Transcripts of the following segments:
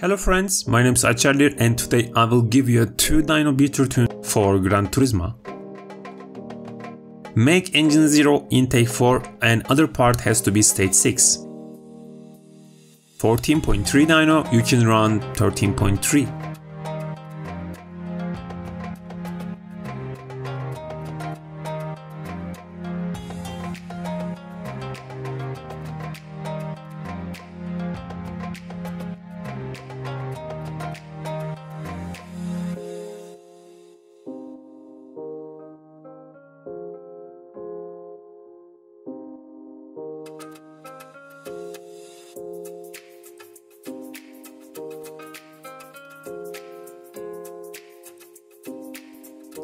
Hello friends, my name is Achardir and today I will give you a 2 dyno beater tune for Gran Turismo. Make engine 0 intake 4 and other part has to be state 6. 14.3 dyno you can run 13.3.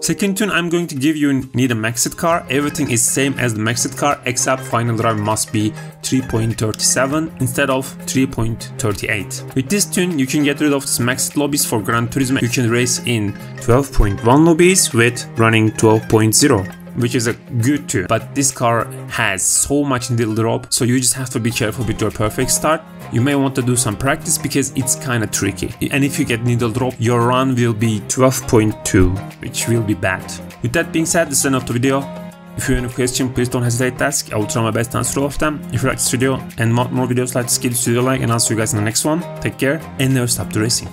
Second tune I'm going to give you need a maxed car. Everything is same as the maxed car except final drive must be 3.37 instead of 3.38. With this tune you can get rid of maxed lobbies for Gran Turismo. You can race in 12.1 lobbies with running 12.0 which is a good too. But this car has so much needle drop, so you just have to be careful with your perfect start. You may want to do some practice because it's kinda tricky. And if you get needle drop, your run will be 12.2, which will be bad. With that being said, this is the end of the video. If you have any question, please don't hesitate to ask. I will try my best to answer all of them. If you like this video and want more videos like this, give this video a like and I'll see you guys in the next one. Take care and never stop the racing.